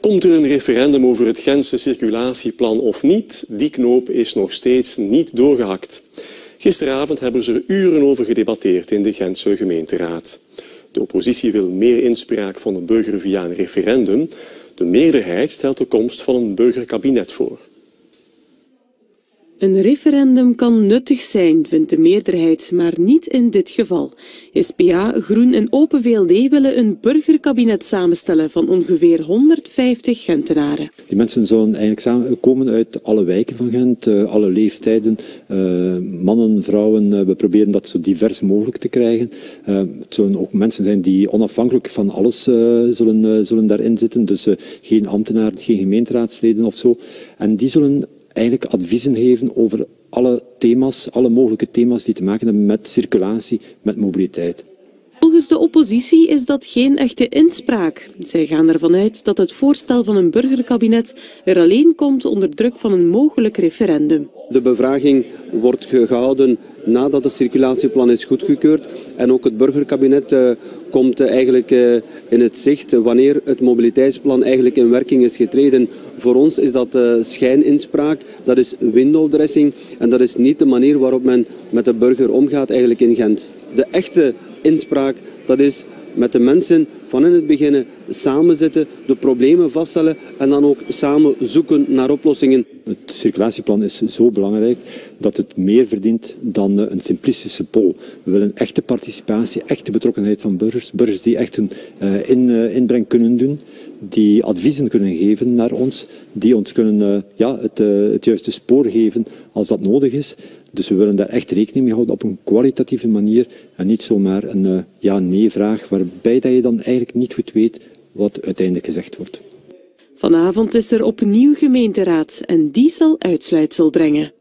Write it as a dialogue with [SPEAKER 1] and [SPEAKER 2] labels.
[SPEAKER 1] Komt er een referendum over het Gentse circulatieplan of niet? Die knoop is nog steeds niet doorgehakt. Gisteravond hebben ze er uren over gedebatteerd in de Gentse gemeenteraad. De oppositie wil meer inspraak van de burger via een referendum. De meerderheid stelt de komst van een burgerkabinet voor.
[SPEAKER 2] Een referendum kan nuttig zijn, vindt de meerderheid, maar niet in dit geval. SPA, Groen en Open VLD willen een burgerkabinet samenstellen van ongeveer 150 Gentenaren.
[SPEAKER 3] Die mensen zullen eigenlijk samen komen uit alle wijken van Gent, eh, alle leeftijden, uh, mannen, vrouwen. Uh, we proberen dat zo divers mogelijk te krijgen. het zullen ook mensen zijn die onafhankelijk van alles zullen, zullen daarin zitten. Dus geen ambtenaren, geen gemeenteraadsleden of zo. En die zullen eigenlijk adviezen geven over alle thema's, alle mogelijke thema's die te maken hebben met circulatie, met mobiliteit.
[SPEAKER 2] Volgens de oppositie is dat geen echte inspraak. Zij gaan ervan uit dat het voorstel van een burgerkabinet er alleen komt onder druk van een mogelijk referendum.
[SPEAKER 4] De bevraging wordt gehouden nadat het circulatieplan is goedgekeurd en ook het burgerkabinet uh, komt eigenlijk uh, in het zicht wanneer het mobiliteitsplan eigenlijk in werking is getreden. Voor ons is dat schijninspraak, dat is window dressing en dat is niet de manier waarop men met de burger omgaat eigenlijk in Gent. De echte inspraak, dat is met de mensen van in het begin samen zitten, de problemen vaststellen en dan ook samen zoeken naar oplossingen.
[SPEAKER 3] Het circulatieplan is zo belangrijk dat het meer verdient dan eh, een simplistische poll. We willen echte participatie, echte betrokkenheid van burgers. Burgers die echt in, uh, inbreng kunnen doen, die adviezen kunnen geven naar ons, die ons kunnen ja, het, het juiste spoor geven als dat nodig is. Dus we willen daar echt rekening mee houden op een kwalitatieve manier en niet zomaar een uh, ja-nee-vraag waarbij dat je dan eigenlijk niet goed weet wat uiteindelijk gezegd wordt.
[SPEAKER 2] Vanavond is er opnieuw gemeenteraad en die zal uitsluitsel brengen.